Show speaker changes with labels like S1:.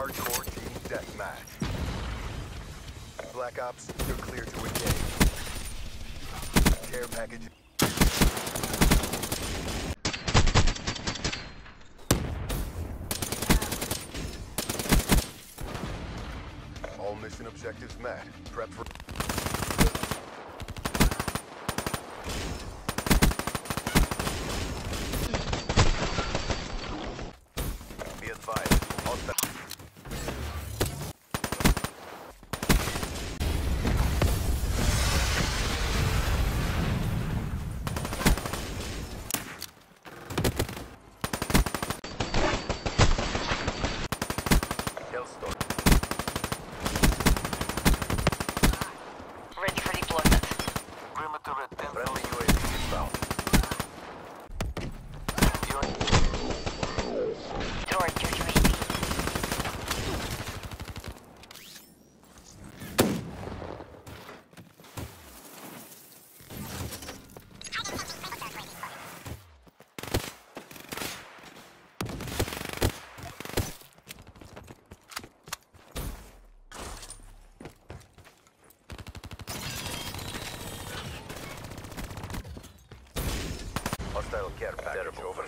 S1: Hardcore team deathmatch. Black Ops, you're clear to engage. Care package. All mission objectives met. Prep for... Hellstorm. Hostile care package overhead.